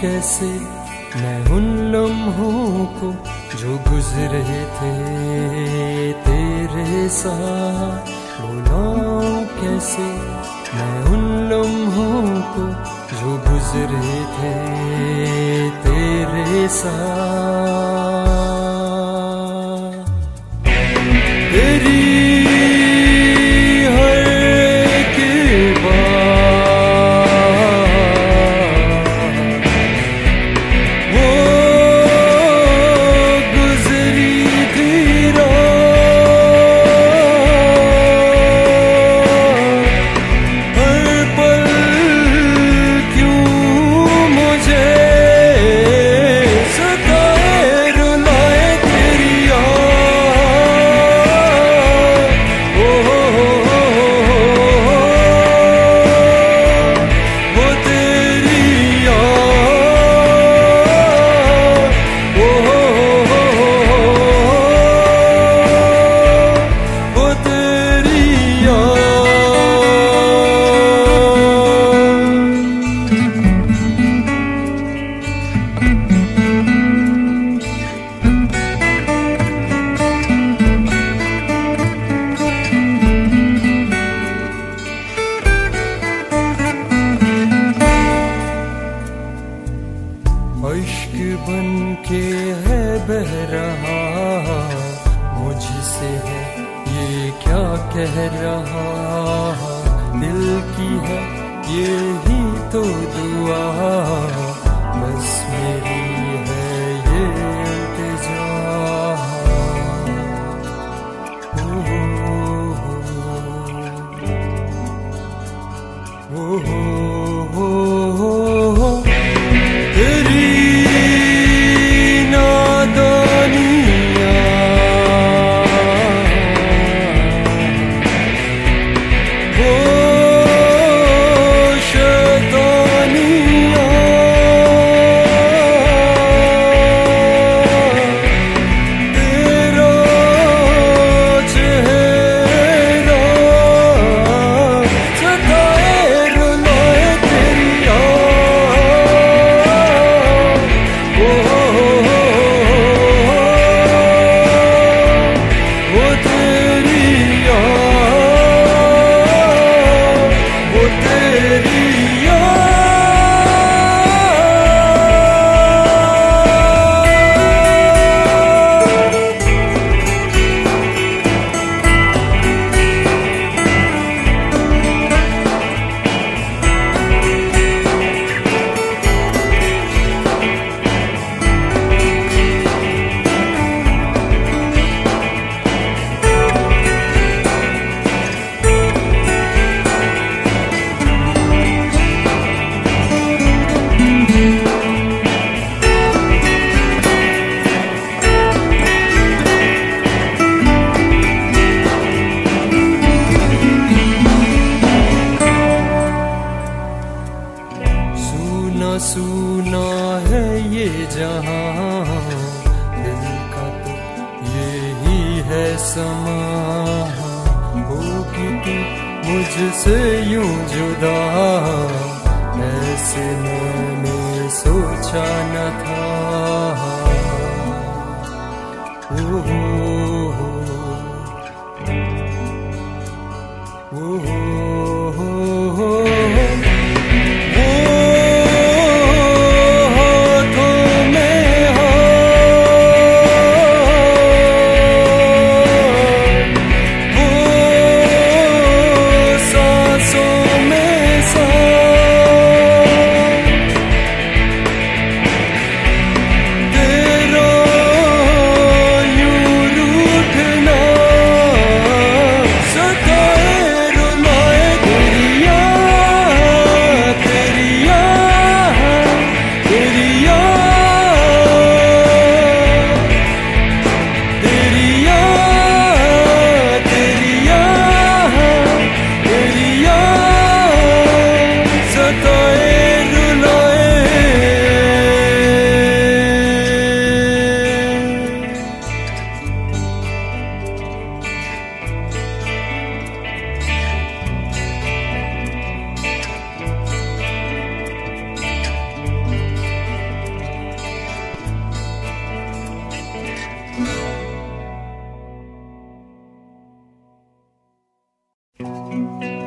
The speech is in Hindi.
कैसे? मैं उन लम्हों को जो गुजरे थे, तेरे साथ बुलाऊं कैसे? मैं उन लम्हों को जो गुजरे थे, तेरे साथ बह रहा मुझसे है ये क्या कह रहा दिल की है ये ही तो दुआ बस मेरी है ये ओ, ओ, ये जहाँ दिल का तो यही है समा। होगी तू मुझसे यूँ जुदा। ऐसे मैंने सोचा न था। ओ, ओ, Música